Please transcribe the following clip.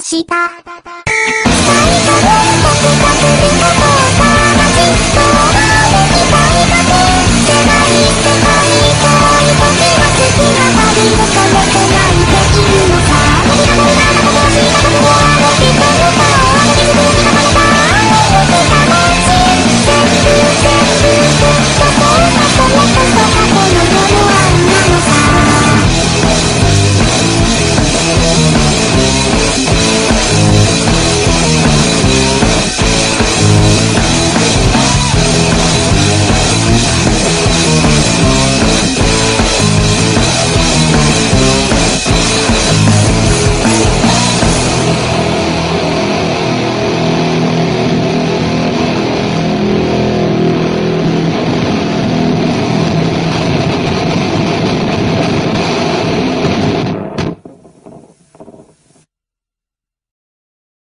した。